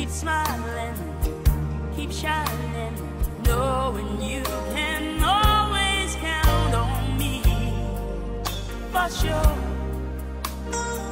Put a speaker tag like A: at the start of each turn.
A: Keep smiling, keep shining, knowing you can always count on me for sure.